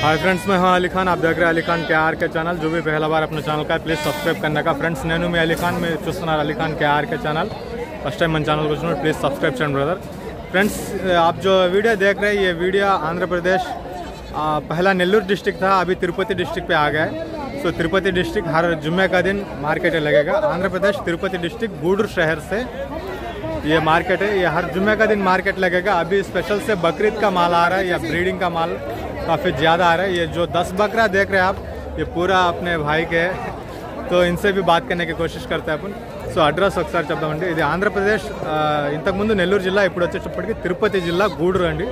Hi friends मैं हूँ अली खान। आप देख रहे हैं अली खान के आर के चैनल जो भी पहला बार अपने चैनल का है प्लीज़ सब्सक्राइब करने का। फ्रेंड्स नैनू में अली खान, में चुस्नार अली खान के आर के चैनल फ़र्स्ट टाइम मन चैनल को चुनो please subscribe chain brother friends आप जो वीडियो देख रहे हैं, ये वीडियो आंध्र प्रदेश पहला नेल्लूर डिस्ट्रिक्ट था, अभी तिरुपति डिस्ट्रिक्ट पर आ गए सो तिरुपति डिस्ट्रिक्ट हर जुम्मे का दिन मार्केट लगेगा। आंध्र प्रदेश, तिरुपति डिस्ट्रिक्ट गूडर शहर से ये मार्केट है। ये हर जुम्मे का दिन मार्केट लगेगा। अभी स्पेशल से बकरीद का माल आ रहा है या ब्रीडिंग का माल। काफ़ी ज़्यादा आ रहा है ये जो दस बकरा देख रहे हैं आप ये पूरा अपने भाई के है तो इनसे भी बात करने की कोशिश करते हैं अपन సో అడ్రస్ ఒకసారి చెప్దామండి ఇది ఆంధ్రప్రదేశ్ ఆ, ఇంతకుముందు నెల్లూరు జిల్లా ఇప్పుడు వచ్చేటప్పటికి తిరుపతి జిల్లా గూడూరు అండి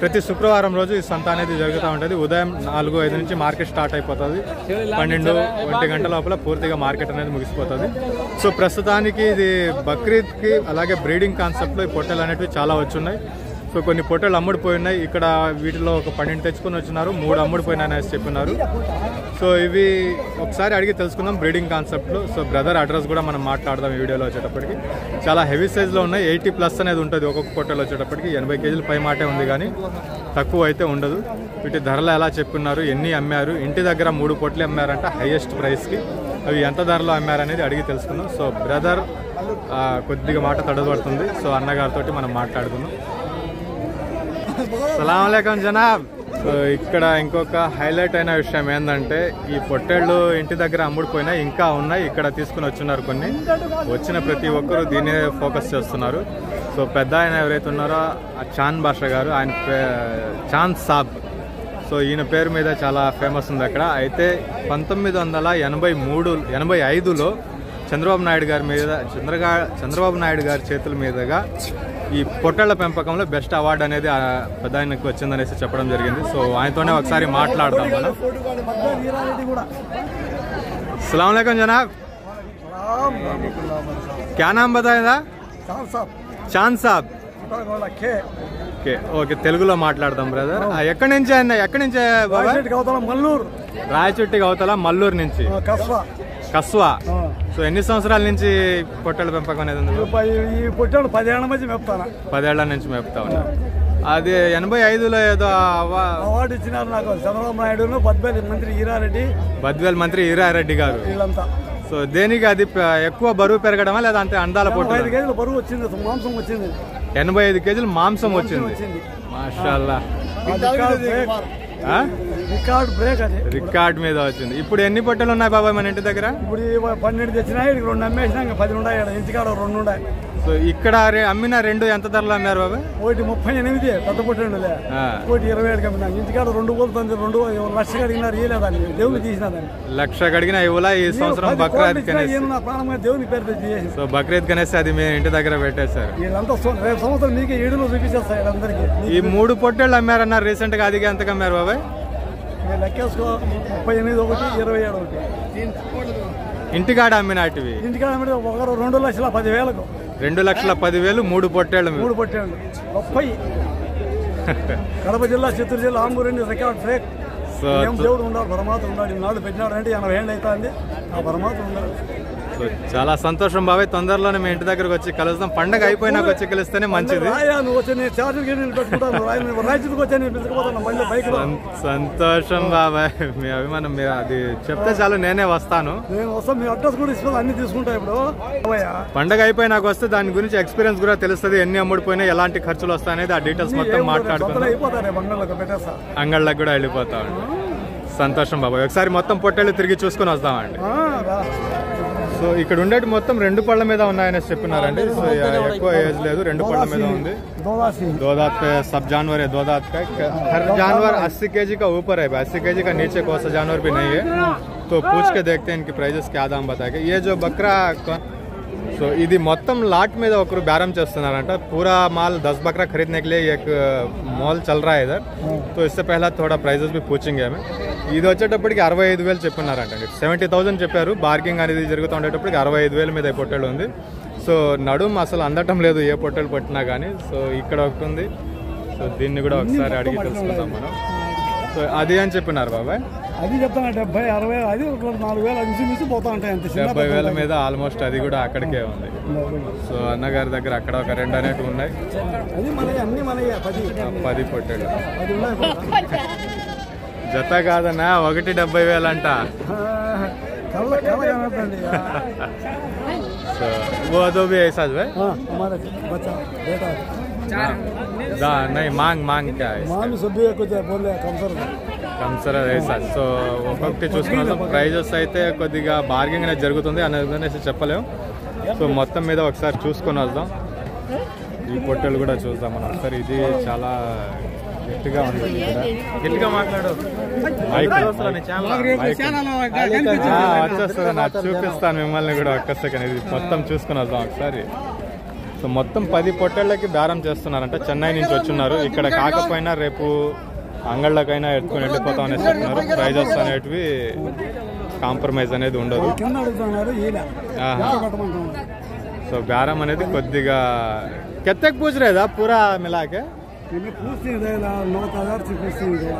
ప్రతి శుక్రవారం రోజు ఈ సంత అనేది జరుగుతూ ఉంటుంది ఉదయం నాలుగు ఐదు నుంచి మార్కెట్ స్టార్ట్ అయిపోతుంది పన్నెండు ఒంటి గంటల లోపల పూర్తిగా మార్కెట్ అనేది ముగిసిపోతుంది సో ప్రస్తుతానికి ఇది బక్రీద్కి అలాగే బ్రీడింగ్ కాన్సెప్ట్లో ఈ పొట్టెలు అనేటివి చాలా వచ్చున్నాయి సో కొన్ని పొట్టెలు అమ్ముడిపోయినాయి ఇక్కడ వీటిలో ఒక పన్నెండు తెచ్చుకొని వచ్చినారు. మూడు అమ్ముడిపోయినాయి అనేసి చెప్పినారు. సో ఇవి ఒకసారి అడిగి తెలుసుకుందాం బ్రీడింగ్ కాన్సెప్ట్లో. సో బ్రదర్ అడ్రస్ కూడా మనం మాట్లాడదాం ఈ వీడియోలో వచ్చేటప్పటికి. చాలా హెవీ సైజ్లో ఉన్నాయి. ఎయిటీ ప్లస్ అనేది ఉంటుంది ఒక్కొక్క పొట్టెలు వచ్చేటప్పటికి. ఎనభై కేజీలు పై మాటే ఉంది కానీ తక్కువ అయితే ఉండదు. వీటి ధరలు ఎలా చెప్పున్నారు ఎన్ని అమ్మారు ఇంటి దగ్గర మూడు పొట్లు అమ్మారంట హైయెస్ట్ ప్రైస్కి. అవి ఎంత ధరలో అమ్మారనేది అడిగి తెలుసుకుందాం. సో బ్రదర్ కొద్దిగా మాట తడబడుతుంది. సో అన్నగారితో మనం మాట్లాడుకుందాం. సలాంకం జనాబ్. ఇక్కడ ఇంకొక హైలైట్ అయిన విషయం ఏంటంటే ఈ పొట్టేళ్ళు ఇంటి దగ్గర అమ్ముడిపోయినా ఇంకా ఉన్నాయి ఇక్కడ తీసుకుని వచ్చినారు కొన్ని. వచ్చిన ప్రతి ఒక్కరు దీన్నే ఫోకస్ చేస్తున్నారు. సో పెద్ద ఆయన ఎవరైతే ఉన్నారో చాంద్ బాషా గారు ఆయన చాంద్ సాబ్. సో ఈయన పేరు మీద చాలా ఫేమస్ ఉంది అక్కడ. అయితే పంతొమ్మిది వందల ఎనభై మూడు ఎనభై ఐదులో చంద్రబాబు నాయుడు గారి మీద చంద్రగా చంద్రబాబు నాయుడు గారి చేతుల మీదుగా ఈ పొట్టళ్ళ పెంపకంలో బెస్ట్ అవార్డు అనేది పెద్ద ఆయనకు వచ్చిందనేసి చెప్పడం జరిగింది. సో ఆయనతోనే ఒకసారి మాట్లాడదాం మనం. అస్సలం జనాబ్. క్యా నామ్ బతాయిందా? సాబ్. ఓకే ఓకే తెలుగులో మాట్లాడదాం బ్రదర్. ఎక్కడి నుంచి ఆయన ఎక్కడి నుంచి బాబా? మల్లూరు. రాయచుట్టి గౌతల మల్లూరు నుంచి. కస్వా. కస్వా. సో ఎన్ని సంవత్సరాల నుంచి పొట్టెల పెంపకం అనేది ఉంది? ఈ పుట్టాడు పదేళ్ళ మధ్య మెప్తాను. పదేళ్ళ నుంచి మేపుతా ఉన్నా అది ఎనభై ఐదులో ఏదో అవ- అవార్డు ఇచ్చినారు నాకు చంద్రబాబు నాయుడు పద్మేలి మంత్రి ఈరారెడ్డి. బద్వేల్ మంత్రి ఈరారెడ్డి గారు. వీళ్ళంతా. సో దేనికి అది ఎక్కువ బరువు పెరగడమా లేదా అంతే అందాల ఐదు పొట్టు కేజీలు బరువు వచ్చింది మాంసం వచ్చింది. ఎనభై ఐదు కేజీలు మాంసం వచ్చింది. మాషాల్లా. రికార్డ్ బ్రేక్ ఆ? రికార్డ్ బ్రేక్ అది. రికార్డ్ మీద వచ్చింది. ఇప్పుడు ఎన్ని పొట్టెలు ఉన్నాయి బాబాయ్ మన ఇంటి దగ్గర? ఇప్పుడు పన్నెండు తెచ్చినా ఇక్కడ రెండు అమ్మేసినా ఇంకా పది ఉన్నాయి ఇంటికాడ రెండు ఉన్నాయి సో ఇక్కడ అమ్మిన రెండు ఎంత ధరలో అమ్మారు బాబాయ్ ఒకటి ముప్పై ఎనిమిది పెద్ద పుట్టండులే ఒకటి ఇరవై ఏడుకి అమ్మినా. ఇంటికాడ రెండు పోతుంది రెండు లక్ష కడిగినారు ఇయలేదాన్ని దేవుని తీసిన దాన్ని. లక్ష కడిగిన ఇవ్వలా ఈ సంవత్సరం బక్రాద్ ప్రాణంగా దేవుని పేరు తెచ్చి సో బక్రీద్ కనేసి అది మీ ఇంటి దగ్గర పెట్టేశారు. వీళ్ళంతా రేపు సంవత్సరం మీకే ఏడులో చూపించేస్తాయి వీళ్ళందరికీ. ఈ మూడు పొట్టేళ్ళు అమ్మారన్నారు రీసెంట్గా అది ఎంతకు అమ్మారు మీరు లెక్కేసుకో ముప్పై ఎనిమిది ఒకటి ఇరవై ఏడు ఒకటి. ఇంటికాడ అమ్మినాటివి. ఇంటికాడ అమ్మితే ఒకరు రెండు లక్షల పదివేలకు. రెండు లక్షల పదివేలు మూడు పొట్టేళ్ళు మూడు పట్టేళ్ళు. ముప్పై. కడప జిల్లా చిత్తూరు జిల్లా ఆంబూరండి రికార్డ్ బ్రేక్. ఏం దేవుడు ఉన్నాడు పరమాత్మ ఉన్నాడు ఇన్నాళ్ళు పెట్టినాడు అంటే ఎనభై ఏళ్ళు అవుతుంది. ఆ పరమాత్మ ఉన్నాడు సో చాలా సంతోషం బాబాయ్ తొందరలోనే మీ ఇంటి దగ్గరకు వచ్చి కలుస్తాం పండగ అయిపోయినాక వచ్చి కలిస్తేనే మంచిది. సంతోషం బాబాయ్ మీ అభిమానం మీరు అది చెప్తే చాలు నేనే వస్తాను. పండగ అయిపోయినాక వస్తే దాని గురించి ఎక్స్పీరియన్స్ కూడా తెలుస్తుంది. ఎన్ని అమ్ముడిపోయినా ఎలాంటి ఖర్చులు వస్తాయనేది ఆ డీటెయిల్స్ మొత్తం పెట్టేస్తా. అంగళ్ళకి కూడా వెళ్ళిపోతా సంతోషం బాబాయ్. ఒకసారి మొత్తం పొట్టేళ్ళు తిరిగి చూసుకొని వస్తామండి. సో ఇక్కడ ఉండేటి మొత్తం రెండు పళ్ళ మీద ఉన్నాయనేసి చెప్పినారండి సో ఎక్కువ ఏజ్ లేదు రెండు పళ్ళ మీద ఉంది దోదాసి दो दांत पे सब जानवर है दो दांत का हर जानवर 80 केजी का ऊपर है 80 केजी का नीचे कौन सा जानवर भी नहीं है तो पूछ के देखते हैं इनकी प्राइजेस क्या दाम बताएगा ये जो बकरा సో ఇది మొత్తం లాట్ మీద ఒకరు బేరం చేస్తున్నారంట पूरा माल दस बकरा खरीदने के लिए एक मॉल चल रहा है इधर तो इससे पहला थोड़ा प्राइजेस भी पूछेंगे हमें ఇది వచ్చేటప్పటికి అరవై ఐదు వేలు చెప్పినారంట సెవెంటీ థౌసండ్ చెప్పారు బార్గింగ్ అనేది జరుగుతూ ఉండేటప్పటికి అరవై ఐదు వేల మీద ఈ పొట్టేలు ఉంది సో నడుము అసలు అందటం లేదు ఏ పొట్టేలు పట్టినా కానీ సో ఇక్కడ ఒకటి ఉంది సో దీన్ని కూడా ఒకసారి అడిగి తెలుసుకుందాం మనం సో అది అని చెప్పినారు బాబాయ్ అది చెప్తాను డెబ్బై అరవై అది ఒక నాలుగు వేలు అంచు మించి పోతా ఉంటాయి అంత చిన్న డెబ్బై వేల మీద ఆల్మోస్ట్ అది కూడా అక్కడికే ఉంది సో అన్నగారి దగ్గర అక్కడ ఒక రెండు అనేటివి ఉన్నాయి అది మన అన్ని మన పది ఆ పది పొట్టేళ్ళు పది ఉన్నాయి జత కాదన్నా ఒకటి డెబ్బై వేలంట కళ్ళ కళ్ళ కనపడండి సో वो दो भी ऐसा जो है हमारे बच्चा बेटा दा नहीं मांग मांग क्या है माँ भी सभी कुछ बोले कम सर కంసర వేసా సో ఒక్కొక్కటి చూసుకున్నాం ప్రైజెస్ అయితే కొద్దిగా బార్గెంగ్ అనేది జరుగుతుంది అనేది చెప్పలేము సో మొత్తం మీద ఒకసారి చూసుకొని వద్దాం ఈ పొట్టెలు కూడా చూద్దాం మనం ఒకసారి ఇది చాలా గట్టిగా ఉంది ఇది కూడా. గట్టిగా మాట్లాడు మైక్ వచ్చేస్తుంది నాకు చూపిస్తాను మిమ్మల్ని కూడా ఒక్క సెకండ్ ఇది మొత్తం చూసుకొని వద్దాం ఒకసారి సో మొత్తం పది పొట్టేళ్ళకి బేరం చేస్తున్నారంట. చెన్నై నుంచి వచ్చున్నారు ఇక్కడ కాకపోయినా రేపు అంగళ్ళకైనా ఎత్తుకొని వెళ్ళిపోతాం అనేసి చెప్తున్నారు ప్రైజెస్ అనేటివి కాంప్రమైజ్ అనేది ఉండదు. సో బేరం అనేది కొద్దిగా కెత్తకు పూజరేదా పూరా మిలాకే? इन्हें पूछती है ना नौ हजार से पूछती है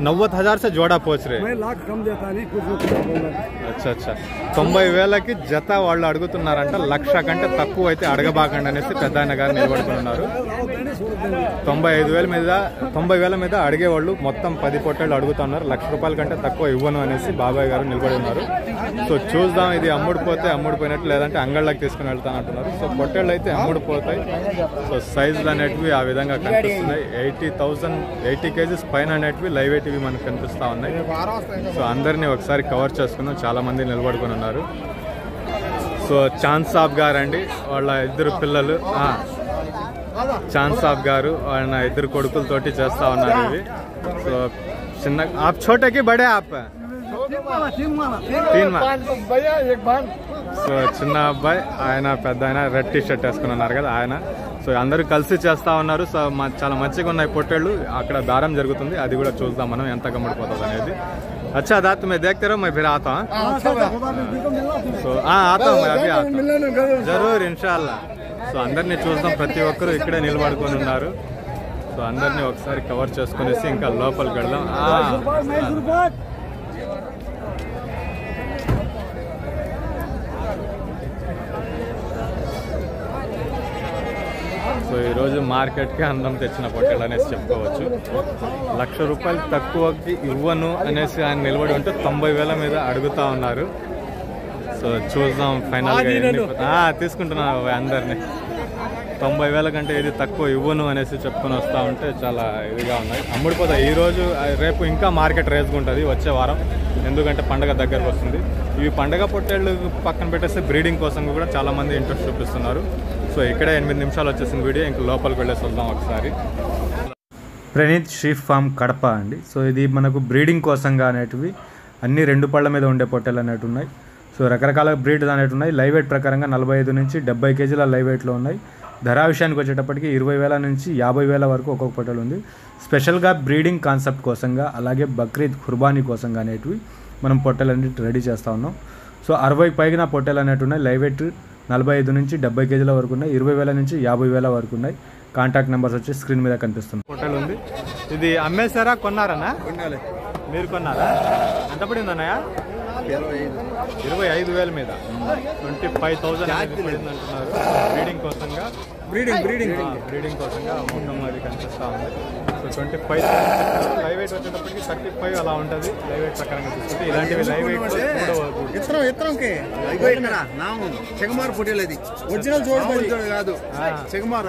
నవ్వత్ హజార్ సే జోడా పోచ్ రే मैं लाख कम देता नहीं कुछ कुछ बोला అచ్చా అచ్చా తొంభై వేలకి జత వాళ్ళు అడుగుతున్నారంట లక్ష కంటే తక్కువ అయితే అడగబాకండి అనేసి పెద్ద ఆయన గారు నిలబడుతున్నారు తొంభై ఐదు వేల మీద తొంభై వేల మీద అడిగేవాళ్ళు మొత్తం పది పొట్టేళ్ళు అడుగుతున్నారు లక్ష రూపాయల కంటే తక్కువ ఇవ్వను అనేసి బాబాయ్ గారు నిలబడి ఉన్నారు సో చూద్దాం ఇది అమ్ముడుపోతే అమ్ముడుపోయినట్లు లేదంటే అంగళ్ళకి తీసుకుని వెళ్తాను అంటున్నారు సో పొట్టేళ్ళు అయితే అమ్ముడుపోతాయి సో సైజులు అనేటివి ఆ విధంగా ఎయిటీ థౌసండ్ ఎయిటీ కేజీస్ పైన అనేటివి లైవ్ ఎయిటీవి మనకు కనిపిస్తూ ఉన్నాయి. సో అందరినీ ఒకసారి కవర్ చేసుకున్నాం చాలామంది నిలబడుకుని ఉన్నారు. సో చాంద్ సాబ్ గారు అండి వాళ్ళ ఇద్దరు పిల్లలు. చాంద్ సాబ్ గారు ఆయన ఇద్దరు కొడుకులతోటి చేస్తూ ఉన్నారు ఇవి. సో చిన్న ఆప్ చోటకి బడే ఆప్. సో చిన్న అబ్బాయి ఆయన పెద్ద ఆయన రెడ్ టీ షర్ట్ వేసుకుని ఉన్నారు కదా ఆయన సో అందరూ కలిసి చేస్తా ఉన్నారు సో మ- చాలా మంచిగా ఉన్నాయి పొట్టేళ్ళు అక్కడ బేరం జరుగుతుంది అది కూడా చూద్దాం మనం ఎంత గమ్ముడిపోతుంది అనేది అచ్చా దాత్ మే దేఖతే రహో మై ఫిర్ ఆతా హూं. अच्छा खुदा ने देखो मिला సో ఆ, ఆతా హూं, మై అభి ఆతా హూं. मिलने गए జరూర్ ఇన్షాల్లా సో అందరినీ చూద్దాం ప్రతి ఒక్కరు ఇక్కడే నిలబడుకొని ఉన్నారు సో అందరినీ ఒకసారి కవర్ చేసుకునేసి ఇంకా లోపలికి వెళ్దాం సో ఈరోజు మార్కెట్కి అందం తెచ్చిన పొట్టేలు అనేసి చెప్పుకోవచ్చు. లక్ష రూపాయలు తక్కువకి ఇవ్వను అనేసి ఆయన నిలబడి ఉంటే తొంభై వేల మీద అడుగుతా ఉన్నారు. సో చూద్దాం ఫైనల్గా ఎన్ని ఆ, తీసుకుంటున్నా అందరినీ. తొంభై వేల కంటే ఇది తక్కువ ఇవ్వను అనేసి చెప్పుకొని వస్తూ ఉంటే చాలా ఇదిగా ఉన్నాయి. అమ్ముడిపోతాయి ఈ రోజు ఆ, రేపు ఇంకా మార్కెట్ రేసుకుంటుంది వచ్చే వారం. ఎందుకంటే పండగ దగ్గరకు వస్తుంది. ఇవి పండగ పొట్టేళ్ళు పక్కన పెట్టేస్తే బ్రీడింగ్ కోసం కూడా చాలా మంది ఇంట్రెస్ట్ చూపిస్తున్నారు. సో ఇక్కడే ఎనిమిది నిమిషాలు వచ్చేసిన వీడియో ఇంకా లోపలికి వెళ్ళేసి వద్దాం ఒకసారి. ప్రణీత్ షీఫ్ ఫామ్ కడప అండి. సో ఇది మనకు బ్రీడింగ్ కోసంగా అనేటివి అన్ని రెండు పళ్ళ మీద ఉండే పొట్టెలు అనేటివి ఉన్నాయి. సో రకరకాల బ్రీడ్ అనేవి ఉన్నాయి. లైవ్ వెయిట్ ప్రకారంగా నలభై ఐదు నుంచి డెబ్బై కేజీల లైవ్ వెయిట్లో ఉన్నాయి. ధర విషయానికి వచ్చేటప్పటికి ఇరవై వేల నుంచి యాభై వేల వరకు ఒక్కొక్క పొట్టెలు ఉంది. స్పెషల్గా బ్రీడింగ్ కాన్సెప్ట్ కోసంగా అలాగే బక్రీద్ కుర్బానీ కోసంగా అనేటివి మనం పొట్టెలన్నీ రెడీ చేస్తూ ఉన్నాం. సో అరవై పైన పొట్టెలు అనేవి ఉన్నాయి. లైవ్ వెయిట్ నలభై ఐదు నుంచి డెబ్బై కేజీల వరకు ఉన్నాయి. ఇరవై వేల నుంచి యాభై వేల వరకు ఉన్నాయి. కాంటాక్ట్ నెంబర్స్ వచ్చి స్క్రీన్ మీద కనిపిస్తుంది హోటల్ ఉంది. ఇది అమ్మేశారా కొన్నారనా? మీరు కొన్నారా? ఎంత పడిందన్నయా ఇరవై ఐదు వేల మీద. ట్వంటీ ఫైవ్ థౌసండ్ అంటున్నారు బ్రీడింగ్ కోసంగా? బ్రీడింగ్ బ్రీడింగ్ బ్రీడింగ్ కోసంగా మొత్తం అది కనిపిస్తా ఉంది. So twenty five live weight వచ్చేటప్పటికి థర్టీ ఫైవ్ అలా ఉంటుంది. లైవ్ వెయిట్ ప్రకారంగా చూసుకుంటే ఇలాంటివి లైవ్ వెయిట్ చెగమార్ ఫోటోలు అది. ఒరిజినల్ చూడబడి కాదు. చెగమార్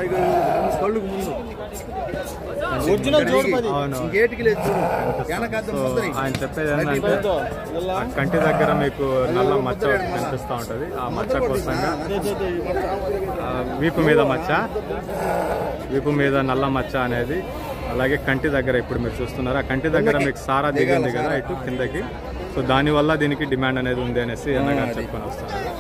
కళ్ళుకు ముందు. ఆయన చెప్పేది ఏంటంటే కంటి దగ్గర మీకు నల్ల మచ్చ కనిపిస్తూ ఉంటుంది. ఆ మచ్చ కోసం వీపు మీద మచ్చ. వీపు మీద నల్ల మచ్చ అనేది అలాగే కంటి దగ్గర ఇప్పుడు మీరు చూస్తున్నారు. ఆ కంటి దగ్గర మీకు సారా దిగింది కదా ఇటు కిందకి. సో దానివల్ల దీనికి డిమాండ్ అనేది ఉంది అనేసి అన్నగారు చెప్పుకొని వస్తున్నారు.